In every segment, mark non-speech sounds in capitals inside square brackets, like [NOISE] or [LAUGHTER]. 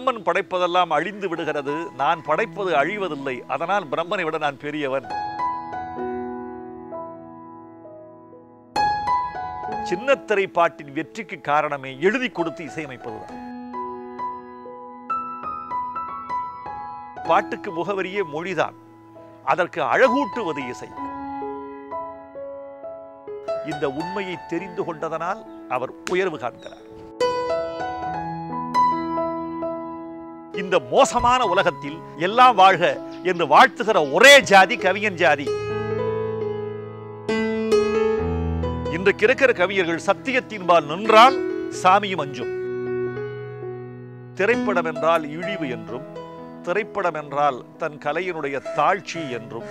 பிரம்மன் படைப்பதெல்லாம் அழிந்து விடுகிறது. நான் படைப்பது அழிவதில்லை. அதனால் பிரம்மனை விட நான் பெரியவன். சின்னத்திரை பாட்டின் வெற்றிக்கு காரணமே எழுதி கொடுத்து இசையமைப்பதுதான். பாட்டுக்கு முகவரியே மொழிதான். அதற்கு அழகூட்டுவது இசை. இந்த உண்மையை தெரிந்து கொண்டதனால் அவர் உயர்வு காண்கிறார். இந்த மோசமான உலகத்தில் எல்லாம் வாழ்க என்று வாழ்த்துகிற ஒரே ஜாதி கவிஞன் ஜாதி. இன்றைக்கு இருக்கிற கவிஞர்கள் சத்தியத்தின்பால் நின்றால் சாமியும் அஞ்சும் திரைப்படம் என்றால் இழிவு என்றும் திரைப்படம் என்றால் தன் கலையினுடைய தாழ்ச்சி என்றும்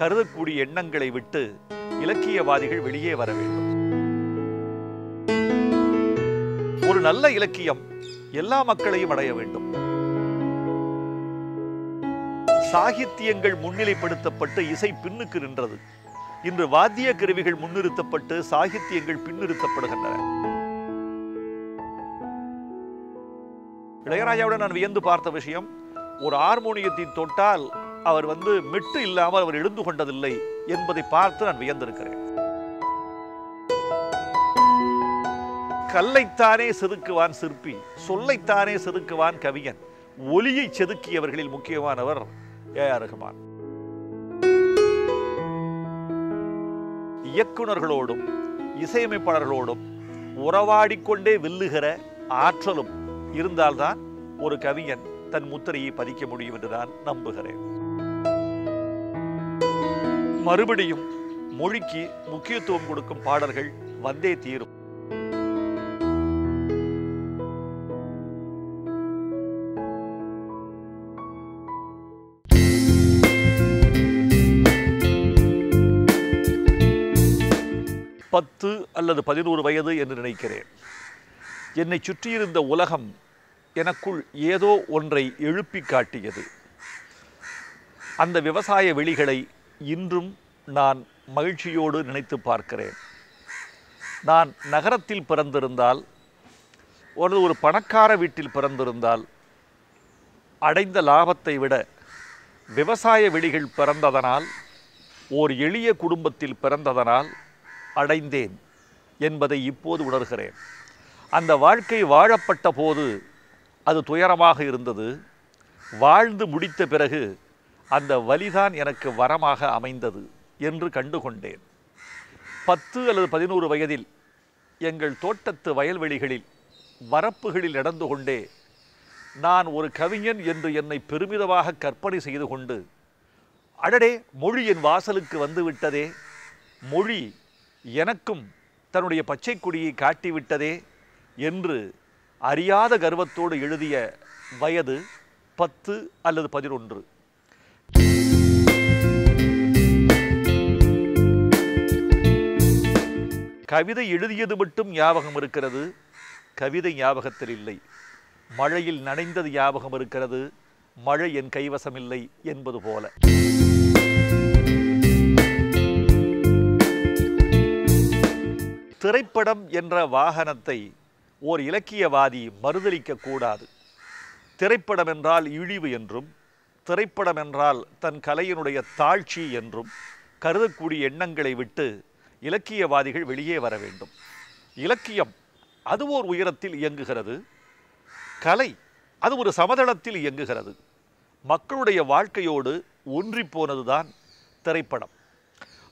கருதக்கூடிய எண்ணங்களை விட்டு இலக்கியவாதிகள் வெளியே வர வேண்டும். ஒரு நல்ல இலக்கியம் எல்லா மக்களையும் அடைய வேண்டும். சாகித்தியங்கள் முன்னிலைப்படுத்தப்பட்டு இசை பின்னுக்கு நின்றது. இன்று வாத்திய கருவிகள் முன்னிறுத்தப்பட்டு சாகித்தியங்கள் பின்னிறுத்தப்படுகின்றன. இளையராஜாவுடன் நான் வியந்து பார்த்த விஷயம் ஒரு ஹார்மோனியத்தை தொட்டால் அவர் வந்து மெட்டு இல்லாமல் அவர் எழுந்து கொண்டதில்லை என்பதை பார்த்து நான் வியந்திருக்கிறேன். கல்லைத்தானே செதுக்குவான் சிற்பி சொல்லைத்தானே செதுக்குவான் கவிஞன் ஒலியை செதுக்கியவர்களில் முக்கியமானவர் ஏ ஆர் ரஹ்மான். இயக்குனர்களோடும் இசையமைப்பாளர்களோடும் உறவாடிக்கொண்டே வெல்லுகிற ஆற்றலும் இருந்தால்தான் ஒரு கவிஞன் தன் முத்திரையை பதிக்க முடியும் என்று நான் நம்புகிறேன். மறுபடியும் மொழிக்கு முக்கியத்துவம் கொடுக்கும் பாடல்கள் வந்தே தீரும். அல்லது பதினோரு வயது என்று நினைக்கிறேன். என்னை சுற்றியிருந்த உலகம் எனக்குள் ஏதோ ஒன்றை எழுப்பி காட்டியது. அந்த விவசாய வெளிகளை இன்றும் நான் மகிழ்ச்சியோடு நினைத்து பார்க்கிறேன். நான் நகரத்தில் பிறந்திருந்தால் ஒரு ஒரு பணக்கார வீட்டில் பிறந்திருந்தால் அடைந்த லாபத்தை விட விவசாய வெளிகள் பிறந்ததனால் ஓர் எளிய குடும்பத்தில் பிறந்ததனால் அடைந்தேன். என்பதை இப்போது உணர்கிறேன். அந்த வாழ்க்கை வாழப்பட்ட போது அது துயரமாக இருந்தது. வாழ்ந்து முடித்த பிறகு அந்த வலிதான் எனக்கு வரமாக அமைந்தது என்று கண்டுகொண்டேன். பத்து அல்லது பதினோரு வயதில் எங்கள் தோட்டத்து வயல்வெளிகளில் வரப்புகளில் நடந்து கொண்டே நான் ஒரு கவிஞன் என்று என்னை பெருமிதமாக கற்பனை செய்து கொண்டு அடடே மொழி என் வாசலுக்கு வந்து விட்டதே மொழி எனக்கும் தன்னுடைய பச்சை கொடியை காட்டிவிட்டதே என்று அறியாத கர்வத்தோடு எழுதிய வயது பத்து அல்லது பதினொன்று. கவிதை எழுதியது மட்டும் ஞாபகம் இருக்கிறது கவிதை ஞாபகத்தில் இல்லை. மழையில் நனைந்தது ஞாபகம் இருக்கிறது மழை என் கைவசம் இல்லை என்பது போல. திரைப்படம் என்ற வாகனத்தை ஓர் இலக்கியவாதி மறுதலிக்க கூடாது. திரைப்படம் என்றால் இழிவு என்றும் திரைப்படம் என்றால் தன் கலையினுடைய தாழ்ச்சி என்றும் கருதக்கூடிய எண்ணங்களை விட்டு இலக்கியவாதிகள் வெளியே வர வேண்டும். இலக்கியம் அது ஓர் உயரத்தில் இயங்குகிறது கலை அது ஒரு சமதளத்தில் இயங்குகிறது. மக்களுடைய வாழ்க்கையோடு ஒன்றிப்போனதுதான் திரைப்படம்.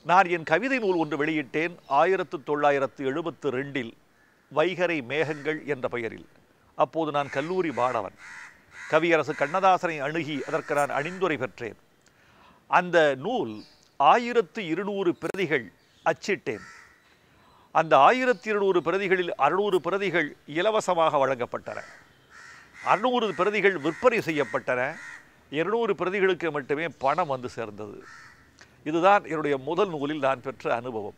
நான் என் கவிதை நூல் ஒன்று வெளியிட்டேன் ஆயிரத்து தொள்ளாயிரத்து எழுபத்து ரெண்டில் வைகரை மேகங்கள் என்ற பெயரில். அப்போது நான் கல்லூரி மாணவன். கவியரசு கண்ணதாசனை அணுகி அதற்கு நான் அணிந்துரை பெற்றேன். அந்த நூல் ஆயிரத்து இருநூறு பிரதிகள் அச்சிட்டேன். அந்த ஆயிரத்தி இருநூறு பிரதிகளில் அறுநூறு பிரதிகள் இலவசமாக வழங்கப்பட்டன. அறுநூறு பிரதிகள் விற்பனை செய்யப்பட்டன. இருநூறு பிரதிகளுக்கு மட்டுமே பணம் வந்து சேர்ந்தது. இதுதான் என்னுடைய முதல் நூலில் நான் பெற்ற அனுபவம்.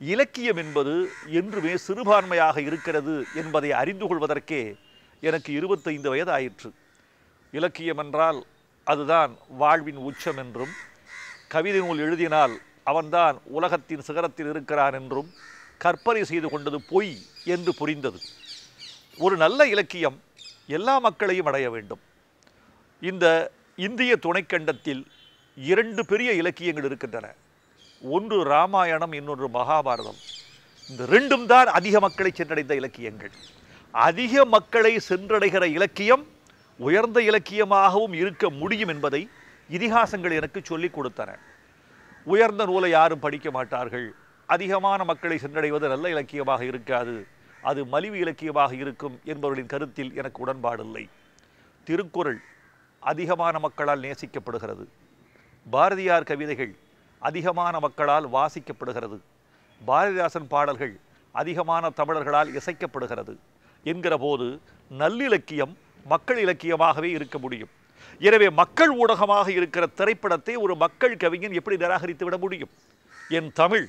இலக்கியம் என்பது என்றுமே சிறுபான்மையாக இருக்கிறது என்பதை அறிந்து கொள்வதற்கே எனக்கு இருபத்தைந்து வயது ஆயிற்று இலக்கியம் என்றால் அதுதான் வாழ்வின் உச்சம் என்றும் கவிதை நூல் எழுதினால் அவன்தான் உலகத்தின் சிகரத்தில் இருக்கிறான் என்றும் கற்பனை செய்து கொண்டது பொய் என்று புரிந்தது. ஒரு நல்ல இலக்கியம் எல்லா மக்களையும் அடைய வேண்டும். இந்த இந்திய துணைக்கண்டத்தில் இரண்டு பெரிய இலக்கியங்கள் இருக்கின்றன. ஒன்று ராமாயணம் இன்னொன்று மகாபாரதம். இந்த ரெண்டும் தான் அதிக மக்களை சென்றடைந்த இலக்கியங்கள். அதிக மக்களை சென்றடைகிற இலக்கியம் உயர்ந்த இலக்கியமாகவும் இருக்க முடியும் என்பதை இதிகாசங்கள் எனக்கு சொல்லிக் கொடுத்தன. உயர்ந்த நூலை யாரும் படிக்க மாட்டார்கள். அதிகமான மக்களை சென்றடைவது நல்ல இலக்கியமாக இருக்காது. அது மலிவு இலக்கியமாக இருக்கும் என்பவர்களின் கருத்தில் எனக்கு உடன்பாடில்லை. திருக்குறள் அதிகமான மக்களால் நேசிக்கப்படுகிறது. பாரதியார் கவிதைகள் அதிகமான மக்களால் வாசிக்கப்படுகிறது. பாரதிதாசன் பாடல்கள் அதிகமான தமிழர்களால் இசைக்கப்படுகிறது என்கிற போது நல்லிலக்கியம் மக்கள் இலக்கியமாகவே இருக்க முடியும். எனவே மக்கள் ஊடகமாக இருக்கிற திரைப்படத்தை ஒரு மக்கள் கவிஞன் எப்படி நிராகரித்து விட முடியும்? என் தமிழ்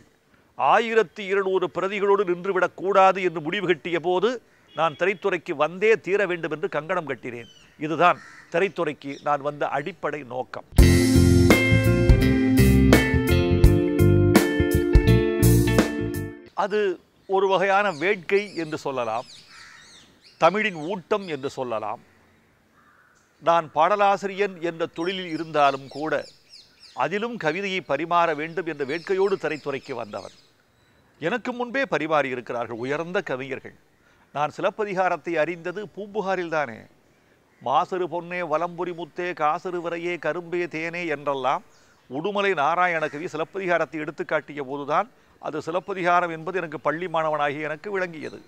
ஆயிரத்தி இருநூறு பிரதிகளோடு நின்றுவிடக்கூடாது என்று முடிவு கட்டிய போது நான் திரைத்துறைக்கு வந்தே தீர வேண்டும் என்று கங்கணம் கட்டினேன். இதுதான் திரைத்துறைக்கு நான் வந்த அடிப்படை நோக்கம். அது ஒரு வகையான வேட்கை என்று சொல்லலாம். தமிழின் ஊட்டம் என்று சொல்லலாம். நான் பாடலாசிரியன் என்ற தொழிலில் இருந்தாலும் கூட அதிலும் கவிதையை பரிமாற வேண்டும் என்ற வேட்கையோடு திரைத்துறைக்கு வந்தவன். எனக்கு முன்பே பரிமாறி இருக்கிறார்கள் உயர்ந்த கவிஞர்கள். நான் சிலப்பதிகாரத்தை அறிந்தது பூம்புகாரில் தானே. மாசரு பொன்னே வலம்புரி முத்தே காசரு விரையே கரும்பே தேனே என்றெல்லாம் உடுமலை நாராயண கவி சிலப்பதிகாரத்தை எடுத்துக்காட்டிய போதுதான் அது சிலப்பதிகாரம் என்பது எனக்கு பள்ளி மாணவனாகி எனக்கு விளங்கியது.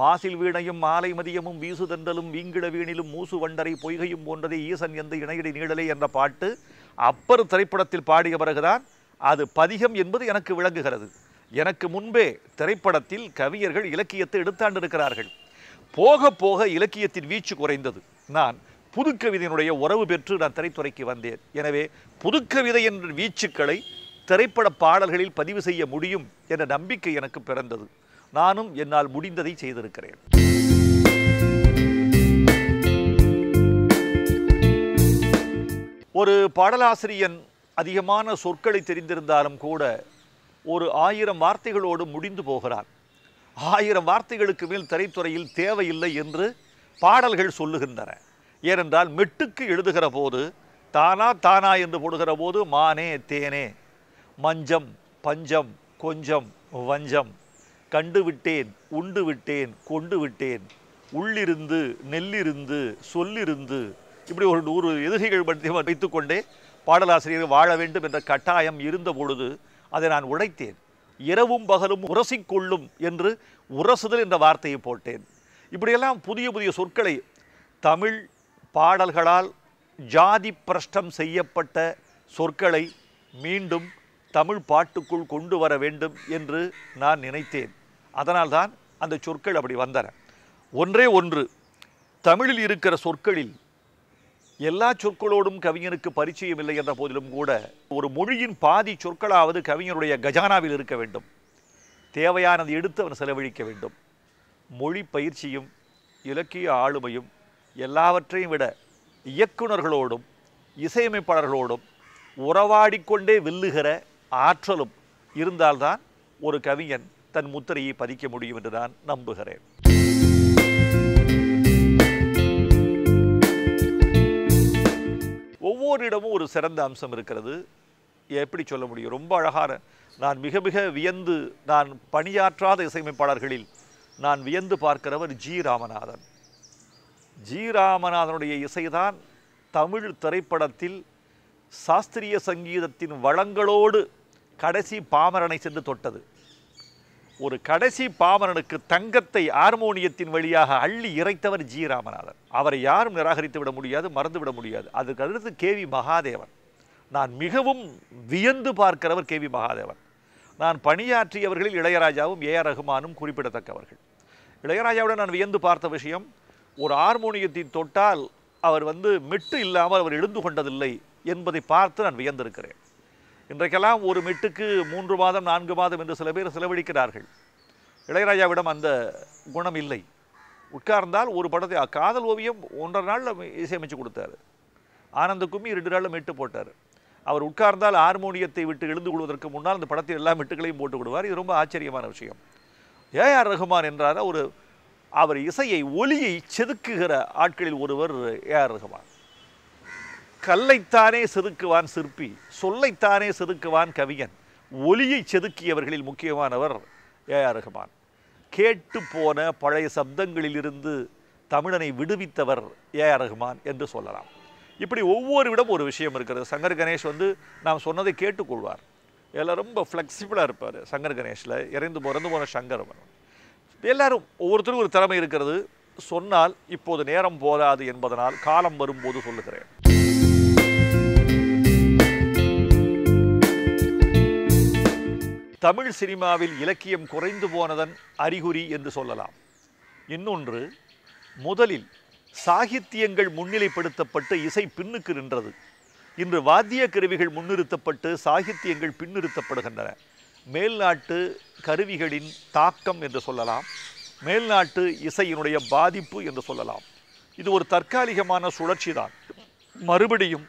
மாசில் வீணையும் மாலை மதியமும் வீசுதண்டலும் வீங்கிட வீணிலும் மூசு வண்டரை பொய்கையும் போன்றதே ஈசன் எந்த இணையடி நீடலே என்ற பாட்டு அப்பர் திரைப்படத்தில் பாடிய பிறகுதான் அது பதிகம் என்பது எனக்கு விளங்குகிறது. எனக்கு முன்பே திரைப்படத்தில் கவிஞர்கள் இலக்கியத்தை எடுத்தாண்டிருக்கிறார்கள். போக போக இலக்கியத்தின் வீச்சு குறைந்தது. நான் புதுக்கவிதையினுடைய உறவு பெற்று நான் திரைத்துறைக்கு வந்தேன். எனவே புதுக்கவிதை என்ற வீச்சுக்களை திரைப்பட பாடல்களில் பதிவு செய்ய முடியும் என்ற நம்பிக்கை எனக்கு பிறந்தது. நானும் என்னால் முடிந்ததை செய்திருக்கிறேன். ஒரு பாடலாசிரியன் அதிகமான சொற்களை தெரிந்திருந்தாலும் கூட ஒரு ஆயிரம் வார்த்தைகளோடு முடிந்து போகிறான். ஆயிரம் வார்த்தைகளுக்கு மேல் திரைத்துறையில் தேவையில்லை என்று பாடல்கள் சொல்லுகின்றன. ஏனென்றால் மெட்டுக்கு எழுதுகிற போது தானா தானா என்று போடுகிற போது மானே தேனே மஞ்சம் பஞ்சம் கொஞ்சம் வஞ்சம். கண்டு விட்டேன் உண்டு விட்டேன் கொண்டு விட்டேன் உள்ளிருந்து நெல்லிருந்து சொல்லிருந்து. இப்படி ஒரு நூறு எதிரிகள் பற்றி வைத்துக்கொண்டே பாடலாசிரியர் வாழ வேண்டும் என்ற கட்டாயம் இருந்த பொழுது அதை நான் உடைத்தேன். இரவும் பகலும் உரசிக்கொள்ளும் என்று உரசுதல் என்ற வார்த்தையை போட்டேன். இப்படியெல்லாம் புதிய புதிய சொற்களை தமிழ் பாடல்களால் ஜாதி பிரஷ்டம் செய்யப்பட்ட சொற்களை மீண்டும் தமிழ் பாட்டுக்குள் கொண்டு வர வேண்டும் என்று நான் நினைத்தேன். அதனால்தான் அந்த சொற்கள் அப்படி வந்தன. ஒன்றே ஒன்று தமிழில் இருக்கிற சொற்களில் எல்லா சொற்களோடும் கவிஞனுக்கு பரிச்சயம் இல்லை என்ற போதிலும் கூட ஒரு மொழியின் பாதி சொற்களாவது கவிஞனுடைய கஜானாவில் இருக்க வேண்டும். தேவையானது எடுத்து அவன் செலவழிக்க வேண்டும். மொழி பயிற்சியும் இலக்கிய ஆளுமையும் எல்லாவற்றையும் விட இயக்குனர்களோடும் இசையமைப்பாளர்களோடும் உறவாடிக்கொண்டே வெல்லுகிற ஆற்றலும் இருந்தால்தான் ஒரு கவிஞன் தன் முத்திரையை பதிக்க முடியும் என்று நான் நம்புகிறேன். ஒவ்வொரு இடமும் ஒரு சிறந்த அம்சம் இருக்கிறது. எப்படி சொல்ல முடியும்? ரொம்ப அழகான நான் மிக மிக வியந்து நான் பணியாற்றாத இசையமைப்பாளர்களில் நான் வியந்து பார்க்கிறவர் ஜி ராமநாதன். ஜி ராமநாதனுடைய இசைதான் தமிழ் திரைப்படத்தில் சாஸ்திரிய சங்கீதத்தின் வளங்களோடு கடைசி பாமரனை சென்று தொட்டது. ஒரு கடைசி பாமரனுக்கு தங்கத்தை ஆர்மோனியத்தின் வழியாக அள்ளி இறைத்தவர் ஜி ராமநாதன் அவரை யாரும் நிராகரித்து விட முடியாது மறந்து விட முடியாது. அதுக்கு அடுத்து கேவி மகாதேவன். நான் மிகவும் வியந்து பார்க்கிறவர் கேவி மகாதேவன். நான் பணியாற்றியவர்களில் இளையராஜாவும் ஏ ஆர் ரகுமானும் குறிப்பிடத்தக்கவர்கள். இளையராஜாவுடன் நான் வியந்து பார்த்த விஷயம் ஒரு ஹார்மோனியத்தை தொட்டால் அவர் வந்து மெட்டு இல்லாமல் அவர் எழுந்து கொண்டதில்லை என்பதை பார்த்து நான் வியந்திருக்கிறேன். இன்றைக்கெல்லாம் ஒரு மெட்டுக்கு மூன்று மாதம் நான்கு மாதம் என்று சில பேர் செலவழிக்கிறார்கள். இளையராஜாவிடம் அந்த குணம் இல்லை. உட்கார்ந்தால் ஒரு படத்தை காதல் ஓவியம் ஒன்றரை நாளில் இசையமைச்சு கொடுத்தாரு. ஆனந்த கும்மி ரெண்டு நாளில் மெட்டு போட்டார். அவர் உட்கார்ந்தால் ஹார்மோனியத்தை விட்டு எழுந்து கொள்வதற்கு முன்னால் அந்த படத்தில் எல்லா மெட்டுகளையும் போட்டு விடுவார். இது ரொம்ப ஆச்சரியமான விஷயம். ஏஆர் ரகுமான் என்றார். ஒரு அவர் இசையை ஒலியை செதுக்குகிற ஆட்களில் ஒருவர் ஏஆர் ரஹ்மான் கல்லைத்தானே செதுக்குவான் சிற்பி சொல்லைத்தானே செதுக்குவான் கவிஞன். ஒலியை செதுக்கியவர்களில் முக்கியமானவர் ஏஆர் ரஹ்மான் கேட்டு போன பழைய சப்தங்களிலிருந்து தமிழனை விடுவித்தவர் ஏஆர் ரஹ்மான் என்று சொல்லலாம். இப்படி ஒவ்வொருவிடம் ஒரு விஷயம் இருக்கிறது. சங்கர் கணேஷ் வந்து நாம் சொன்னதை கேட்டுக்கொள்வார். எல்லாம் ரொம்ப ஃப்ளெக்சிபிளாக இருப்பார் சங்கர் கணேஷில். இறைந்து பிறந்து போன சங்கர் எல்லாரும் ஒவ்வொருத்தரும் ஒரு திறமை இருக்கிறது. சொன்னால் இப்போது நேரம் போதாது என்பதனால் காலம் வரும்போது சொல்லுகிறேன். தமிழ் சினிமாவில் இலக்கியம் குறைந்து போனதன் அறிகுறி என்று சொல்லலாம். இன்னொன்று முதலில் சாகித்தியங்கள் முன்னிலைப்படுத்தப்பட்டு இசை பின்னுக்கு நின்றது. இன்று வாத்திய கருவிகள் முன்னிறுத்தப்பட்டு சாகித்தியங்கள் பின்னிறுத்தப்படுகின்றன. மேல்நாட்டு கருவிகளின் தாக்கம் என்று சொல்லலாம். மேல்நாட்டு இசையினுடைய பாதிப்பு என்று சொல்லலாம். இது ஒரு தற்காலிகமான சுழற்சி தான் மறுபடியும்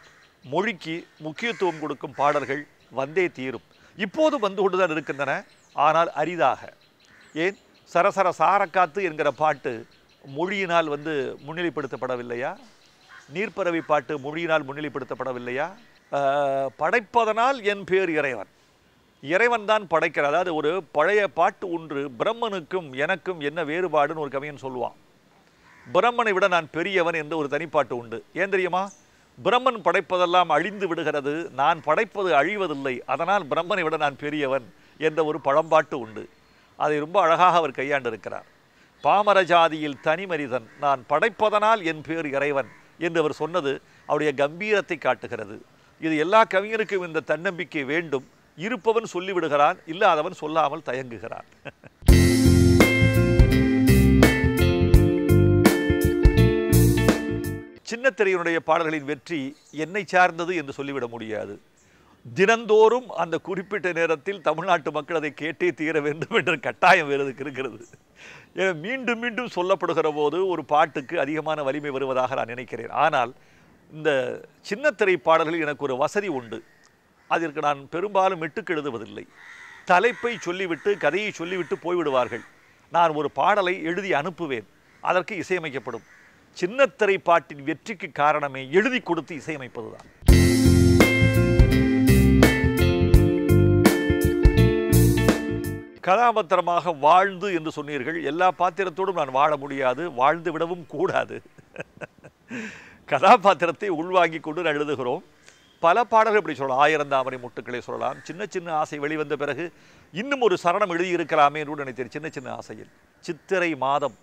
மொழிக்கு முக்கியத்துவம் கொடுக்கும் பாடல்கள் வந்தே தீரும். இப்போது வந்து கொண்டுதான் இருக்கின்றன. ஆனால் அரிதாக. ஏன்? சரசர சாரக்காத்து என்கிற பாட்டு மொழியினால் வந்து முன்னிலைப்படுத்தப்படவில்லையா? நீர்ப்பறவை பாட்டு மொழியினால் முன்னிலைப்படுத்தப்படவில்லையா? படைப்பதனால் என் பேர் இறைவன். இறைவன் தான் படைக்கிறார். அதாவது ஒரு பழைய பாட்டு ஒன்று பிரம்மனுக்கும் எனக்கும் என்ன வேறுபாடுன்னு ஒரு கவியன் சொல்லுவான். பிரம்மனை விட நான் பெரியவன் என்று ஒரு தனிப்பாட்டு உண்டு. ஏன் தெரியுமா? பிரம்மன் படைப்பதெல்லாம் அழிந்து விடுகிறது. நான் படைப்பது அழிவதில்லை. அதனால் பிரம்மனை விட நான் பெரியவன் என்ற ஒரு பழம்பாட்டு உண்டு. அதை ரொம்ப அழகாக அவர் கையாண்டிருக்கிறார். பாமர ஜாதியில் தனி மனிதன் நான் படைப்பதனால் என் பேர் இறைவன் என்று அவர் சொன்னது அவருடைய கம்பீரத்தை காட்டுகிறது. இது எல்லா கவிஞருக்கும் இந்த தன்னம்பிக்கை வேண்டும். இருப்பவன் சொல்லிவிடுகிறான் இல்லாதவன் சொல்லாமல் தயங்குகிறான். [LAUGHS] சின்னத்திரையினுடைய பாடல்களின் வெற்றி என்னை சார்ந்தது என்று சொல்லிவிட முடியாது. தினந்தோறும் அந்த குறிப்பிட்ட நேரத்தில் தமிழ்நாட்டு மக்கள் அதை கேட்டே தீர வேண்டும் என்ற கட்டாயம் வேறதுக்கு இருக்கிறது. மீண்டும் மீண்டும் சொல்லப்படுகிற போது ஒரு பாட்டுக்கு அதிகமான வலிமை வருவதாக நான் நினைக்கிறேன். ஆனால் இந்த சின்னத்திரை பாடல்களில் எனக்கு ஒரு வசதி உண்டு. அதற்கு நான் பெரும்பாலும் மெட்டுக்கு எழுதுவதில்லை. தலைப்பை சொல்லிவிட்டு கதையை சொல்லிவிட்டு போய்விடுவார்கள். நான் ஒரு பாடலை எழுதி அனுப்புவேன். அதற்கு இசையமைக்கப்படும். சின்னத்திரை பாட்டின் வெற்றிக்கு காரணமே எழுதி கொடுத்து இசையமைப்பதுதான். கதாபாத்திரமாக வாழ்ந்து என்று சொன்னீர்கள். எல்லா பாத்திரத்தோடும் நான் வாழ முடியாது வாழ்ந்து விடவும் கூடாது. கதாபாத்திரத்தை உள்வாங்கி கொண்டு நான் எழுதுகிறோம். பல பாடல்கள் இப்படி சொல்லலாம். ஆயிரம் தாமரை முட்டுக்களை சொல்லலாம். சின்ன சின்ன ஆசை வெளிவந்த பிறகு இன்னும் ஒரு சரணம் எழுதியிருக்கலாமே என்று நினைத்தேன். சின்ன சின்ன ஆசையில். சித்திரை மாதம்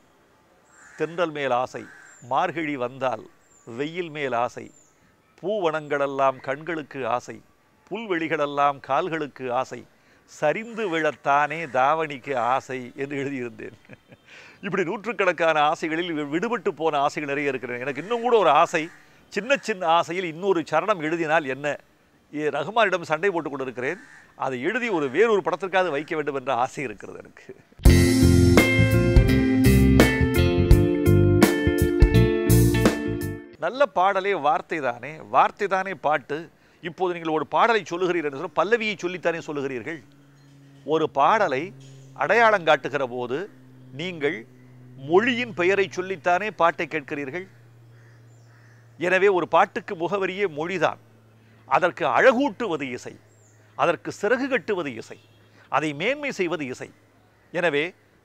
தென்றல் மேல் ஆசை. மார்கழி வந்தால் வெயில் மேல் ஆசை. பூவனங்களெல்லாம் கண்களுக்கு ஆசை. புல்வெளிகளெல்லாம் கால்களுக்கு ஆசை. சரிந்து விழத்தானே தாவணிக்கு ஆசை என்று எழுதியிருந்தேன். இப்படி நூற்றுக்கணக்கான ஆசைகளில் வி- விடுபட்டு போன ஆசைகள் நிறைய இருக்கிறேன் எனக்கு இன்னும் கூட ஒரு ஆசை. சின்ன சின்ன ஆசையில் இன்னொரு சரணம் எழுதினால் என்ன? ஏ, ரகுமானிடம் சண்டை போட்டுக் கொண்டிருக்கிறேன். அதை எழுதி ஒரு வேறொரு படத்திற்காக வைக்க வேண்டும் என்ற ஆசை இருக்கிறது எனக்கு. நல்ல பாடலே வார்த்தை தானே வார்த்தை தானே பாட்டு? இப்போது நீங்கள் ஒரு பாடலை சொல்லுகிறீர்கள் என்று சொன்னால் பல்லவியை சொல்லித்தானே சொல்லுகிறீர்கள்? ஒரு பாடலை அடையாளம் காட்டுகிற போது நீங்கள் மொழியின் பெயரை சொல்லித்தானே பாட்டை கேட்கிறீர்கள்? எனவே ஒரு பாட்டுக்கு முகவரியே மொழிதான். அதற்கு அழகூட்டுவது இசை. அதற்கு சிறகு கட்டுவது இசை. அதை மேன்மை செய்வது இசை. எனவே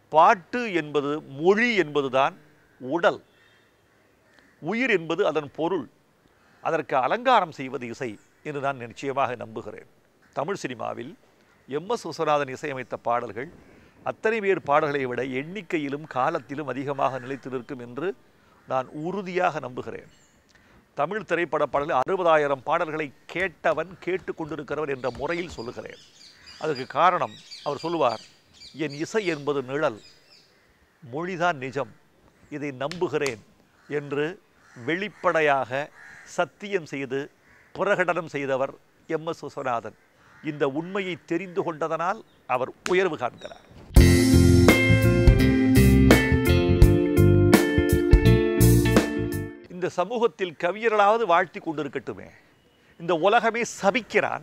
பாட்டு என்பது மொழி என்பதுதான் உடல். உயிர் என்பது அதன் பொருள். அதற்கு அலங்காரம் செய்வது இசை என்று நான் நிச்சயமாக நம்புகிறேன். தமிழ் சினிமாவில் எம் எஸ் விஸ்வநாதன் இசையமைத்த பாடல்கள் அத்தனை பேர் பாடல்களை விட எண்ணிக்கையிலும் காலத்திலும் அதிகமாக நிலைத்து நிற்கும் என்று நான் உறுதியாக நம்புகிறேன். தமிழ் திரைப்பட பாடல்கள் அறுபதாயிரம் பாடல்களை கேட்டவன் கேட்டுக்கொண்டிருக்கிறவன் என்ற முறையில் சொல்லுகிறேன். அதற்கு காரணம் அவர் சொல்லுவார் என் இசை என்பது நிழல் மொழிதான் நிஜம் இதை நம்புகிறேன் என்று வெளிப்படையாக சத்தியம் செய்து பிரகடனம் செய்தவர் எம் எஸ் விஸ்வநாதன். இந்த உண்மையை தெரிந்து கொண்டதனால் அவர் உயர்வு காண்கிறார். இந்த சமூகத்தில் கவியர்களாவது வாழ்த்தி கொண்டிருக்கட்டுமே. இந்த உலகமே சபிக்கிறான்.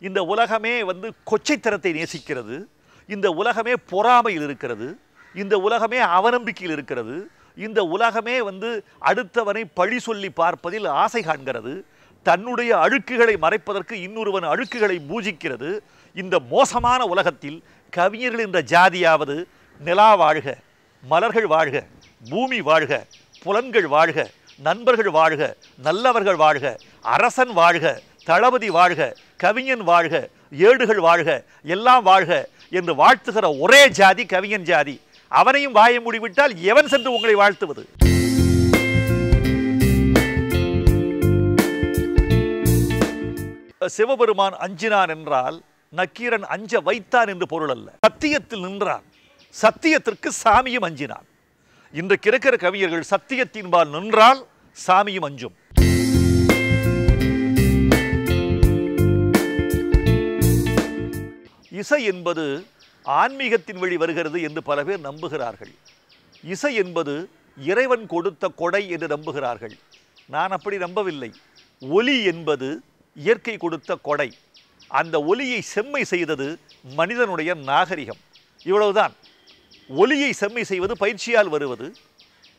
இந்த உலகமே வந்து கொச்சைத்தனத்தை நேசிக்கிறது. இந்த உலகமே பொறாமையில் இருக்கிறது. இந்த உலகமே அவநம்பிக்கையில் இருக்கிறது. இந்த உலகமே வந்து அடுத்தவனை பழி சொல்லி பார்ப்பதில் ஆசை காண்கிறது. தன்னுடைய அழுக்குகளை மறைப்பதற்கு இன்னொருவன் அழுக்குகளை பூஜிக்கிறது. இந்த மோசமான உலகத்தில் கவிஞர்கள் என்ற ஜாதியாவது நிலா வாழ்க மலர்கள் வாழ்க பூமி வாழ்க புலன்கள் வாழ்க நண்பர்கள் வாழ்க நல்லவர்கள் வாழ்க அரசன் வாழ்க தளபதி வாழ்க கவிஞன் வாழ்க ஏடுகள் வாழ்க எல்லாம் வாழ்க என்று வாழ்த்துகிற ஒரே ஜாதி கவிஞன் ஜாதி. அவனையும் வாய மூடிவிட்டால் எவன் சென்று உங்களை வாழ்த்துவது? சிவபெருமான் அஞ்சினான் என்றால் நக்கீரன் அஞ்ச வைத்தான் என்று பொருள் அல்ல. சத்தியத்தில் நின்றான். சத்தியத்திற்கு சாமியும் அஞ்சினான். இன்றைக்கு இருக்கிற கவிஞர்கள் சத்தியத்தின்பால் நின்றால் சாமியும் அஞ்சும். இசை என்பது ஆன்மீகத்தின் வழி வருகிறது என்று பல பேர் நம்புகிறார்கள். இசை என்பது இறைவன் கொடுத்த கொடை என்று நம்புகிறார்கள். நான் அப்படி நம்பவில்லை. ஒலி என்பது இயற்கை கொடுத்த கொடை. அந்த ஒலியை செம்மை செய்தது மனிதனுடைய நாகரிகம். இவ்வளவுதான். ஒலியை செம்மை செய்வது பயிற்சியால் வருவது.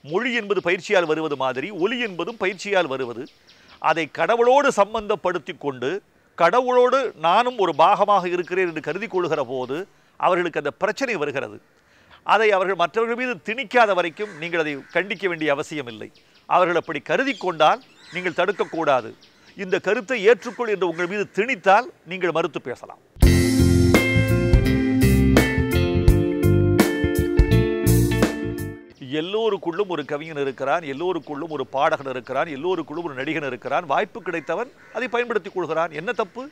மொழி என்பது பயிற்சியால் வருவது மாதிரி ஒலி என்பதும் பயிற்சியால் வருவது. அதை கடவுளோடு சம்பந்தப்படுத்தி கொண்டு கடவுளோடு நானும் ஒரு பாகமாக இருக்கிறேன் என்று கருதி கொள்கிற போது அவர்களுக்கு அந்த பிரச்சனை வருகிறது. அதை அவர்கள் மற்றவர்கள் மீது திணிக்காத வரைக்கும் நீங்கள் அதை கண்டிக்க வேண்டிய அவசியம் இல்லை அவர்கள் அப்படி கருதி கொண்டால் நீங்கள் தடுக்கக்கூடாது. இந்த கருத்தை ஏற்றுக்கொள் என்று உங்கள் மீது திணித்தால் நீங்கள் மறுத்து பேசலாம். எல்லோருக்குள்ளும் ஒரு கவிஞன் இருக்கிறான் எல்லோருக்குள்ளும் ஒரு பாடகன் இருக்கிறான் எல்லோருக்குள்ளும் ஒரு நடிகன் இருக்கிறான் வாய்ப்பு கிடைத்தவன் அதை பயன்படுத்திக் கொள்கிறான். என்ன தப்பு?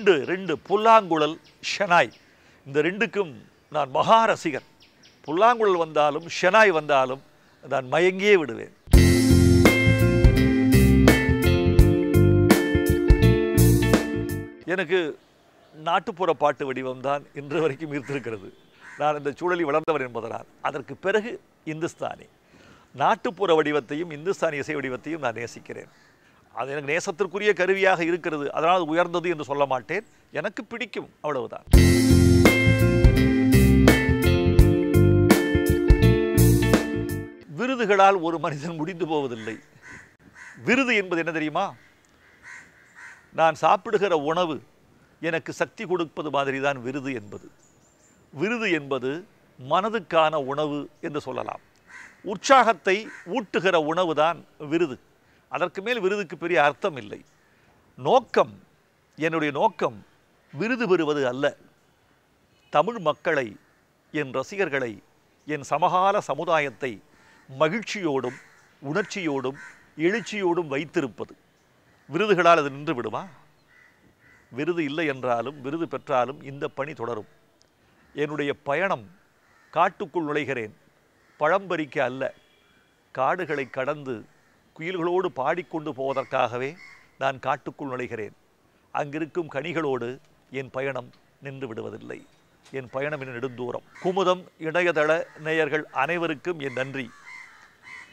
ரெண்டு ரெண்டு புல்லாங்குழல் ஷெனாய். இந்த ரெண்டுக்கும் நான் மகா ரசிகன். புல்லாங்குழல் வந்தாலும் ஷெனாய் வந்தாலும் நான் மயங்கியே விடுவேன். எனக்கு நாட்டுப்புற பாட்டு வடிவம்தான் இன்று வரைக்கும் ஈர்த்திருக்கிறது நான் இந்த சூழலில் வளர்ந்தவர் என்பதனால் அதற்கு பிறகு இந்துஸ்தானி. நாட்டுப்புற வடிவத்தையும் இந்துஸ்தானி இசை வடிவத்தையும் நான் நேசிக்கிறேன். அது எனக்கு நேசத்திற்குரிய கருவியாக இருக்கிறது அதனால் அது உயர்ந்தது என்று சொல்ல மாட்டேன். எனக்கு பிடிக்கும் அவ்வளவுதான். விருதுகளால் ஒரு மனிதன் முடிந்து போவதில்லை. விருது என்பது என்ன தெரியுமா? நான் சாப்பிடுகிற உணவு எனக்கு சக்தி கொடுப்பது மாதிரி தான் விருது என்பது. விருது என்பது மனதுக்கான உணவு என்று சொல்லலாம். உற்சாகத்தை ஊட்டுகிற உணவு தான் விருது. அதற்கு மேல் விருதுக்கு பெரிய அர்த்தம் இல்லை. நோக்கம் என்னுடைய நோக்கம் விருது பெறுவது அல்ல. தமிழ் மக்களை என் ரசிகர்களை என் சமகால சமுதாயத்தை மகிழ்ச்சியோடும் உணர்ச்சியோடும் எழுச்சியோடும் வைத்திருப்பது. விருதுகளால் அது நின்று விடுமா? விருது இல்லை என்றாலும் விருது பெற்றாலும் இந்த பணி தொடரும். என்னுடைய பயணம் காட்டுக்குள் நுழைகிறேன். பழம்பறிக்க அல்ல. காடுகளை கடந்து குயில்களோடு பாடிக்கொண்டு போவதற்காகவே நான் காட்டுக்குள் நுழைகிறேன். அங்கிருக்கும் கனிகளோடு என் பயணம் நின்று விடுவதில்லை. என் பயணம் என் நெடுந்தூரம். குமுதம் இணையதள நேயர்கள் அனைவருக்கும் என் நன்றி.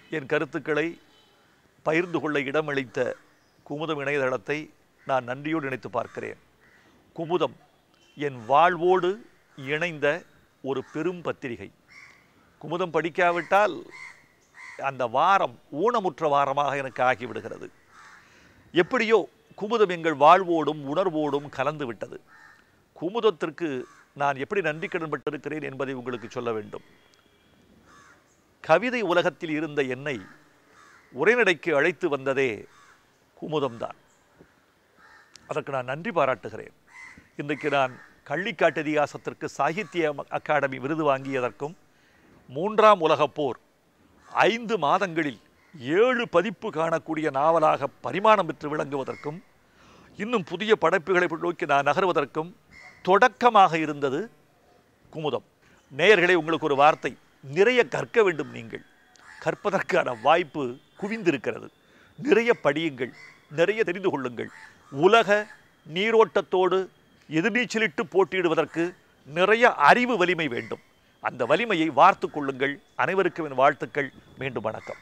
என் கருத்துக்களை பகிர்ந்து கொள்ள இடமளித்த குமுதம் இணையதளத்தை நான் நன்றியோடு நினைத்து பார்க்கிறேன். குமுதம் என் வாழ்வோடு இணைந்த ஒரு பெரும் பத்திரிகை. குமுதம் படிக்காவிட்டால் அந்த வாரம் ஊனமுற்ற வாரமாக எனக்கு ஆகிவிடுகிறது. எப்படியோ குமுதம் எங்கள் வாழ்வோடும் உணர்வோடும் கலந்து விட்டது. குமுதத்திற்கு நான் எப்படி நன்றி கடன்பட்டிருக்கிறேன் என்பதை உங்களுக்கு சொல்ல வேண்டும். கவிதை உலகத்தில் இருந்த என்னை உரைநடைக்கு அழைத்து வந்ததே குமுதம்தான். அதற்கு நான் நன்றி பாராட்டுகிறேன். இன்றைக்கு நான் கள்ளிக்காட்டு இதிகாசத்திற்கு சாகித்ய அகாடமி விருது வாங்கியதற்கும் மூன்றாம் உலகப் போர் ஐந்து மாதங்களில் ஏழு பதிப்பு காணக்கூடிய நாவலாக பரிமாணம் பெற்று விளங்குவதற்கும் இன்னும் புதிய படைப்புகளை நோக்கி நான் நகர்வதற்கும் தொடக்கமாக இருந்தது குமுதம். நேயர்களே உங்களுக்கு ஒரு வார்த்தை நிறைய கற்க வேண்டும் நீங்கள். கற்பதற்கான வாய்ப்பு குவிந்திருக்கிறது. நிறைய படியுங்கள் நிறைய தெரிந்து கொள்ளுங்கள். உலக நீரோட்டத்தோடு எதிர்நீச்சலிட்டு போட்டியிடுவதற்கு நிறைய அறிவு வலிமை வேண்டும். அந்த வலிமையை வார்த்து கொள்ளுங்கள். அனைவருக்கும் என் வாழ்த்துக்கள். மீண்டும் வணக்கம்.